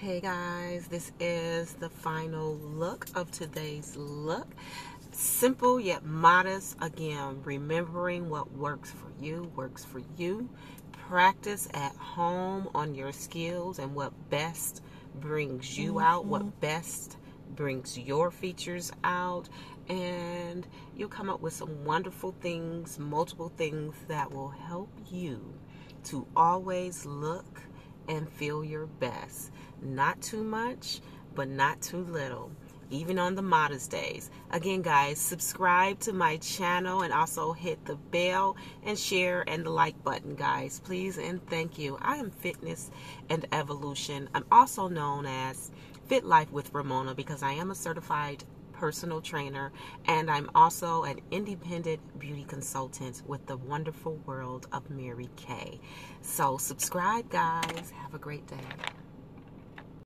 Hey guys, this is the final look of today's look. Simple yet modest. Again, remembering what works for you works for you. Practice at home on your skills and what best brings you mm-hmm. out, what best brings your features out, and you'll come up with some wonderful things, multiple things that will help you to always look and feel your best. Not too much, but not too little. Even on the modest days. Again, guys, subscribe to my channel and also hit the bell and share and the like button, guys. Please and thank you. I am Fitness and Evolution. I'm also known as Fit Life with Romona because I am a certified personal trainer, and I'm also an independent beauty consultant with the wonderful world of Mary Kay. So, subscribe, guys. Have a great day.